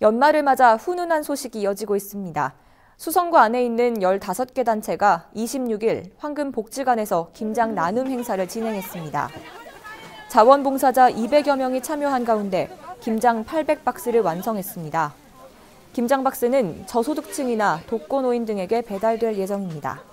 연말을 맞아 훈훈한 소식이 이어지고 있습니다. 수성구 안에 있는 15개 단체가 26일 황금복지관에서 김장 나눔 행사를 진행했습니다. 자원봉사자 200여 명이 참여한 가운데 김장 800박스를 완성했습니다. 김장 박스는 저소득층이나 독거노인 등에게 배달될 예정입니다.